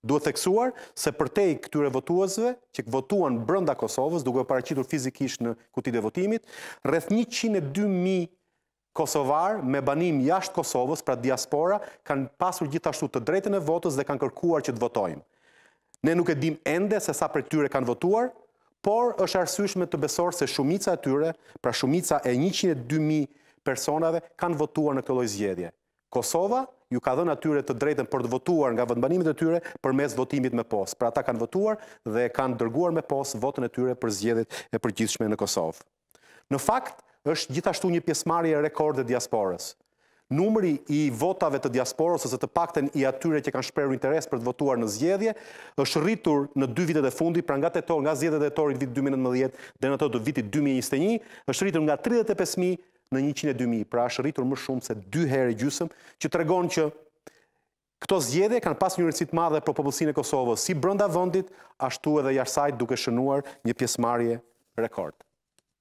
Duhet theksuar se përtej këtyre votuesve që votuan brenda Kosovës, duke u paraqitur fizikisht në kutitë e votimit, rreth 102.000 kosovarë me banim jashtë Kosovës, pra diaspora, kanë pasur gjithashtu të drejtën e votës dhe kanë kërkuar që të votojnë. Ne nuk e dimë ende se sa prej tyre kanë votuar, por është e arsyeshme të besosh se shumica e tyre, pra shumica e 102.000 personave kanë votuar në këtë lloj zgjedhje. Kosova ju ka dhënë atyre të drejtën për të votuar nga vendbanimet e tyre përmes votimit me postë. Pra ata kanë votuar dhe kanë dërguar me postë votën e tyre për zgjedhjet e përgjithshme në Kosovë. Në fakt, është gjithashtu një pjesëmarrje rekord e diasporës. Numri i votave të diasporës ose të paktën i atyre që kanë shprehur interes për të votuar në zgjedhje është rritur në dy vitet e fundit, pra nga tetor, nga zgjedhjet e tetorit vitit 2019 deri në ato të vitit 2021, është rritur nga 35.000 në 102.000, pra është rritur më shumë se dy herë e gjysëm, që tregon që këto zgjedhje kanë pas një rëndësi të madhe për popullsinë e Kosovës, si brenda vendit, ashtu edhe jashtë saj, duke shënuar një pjesëmarrje rekord.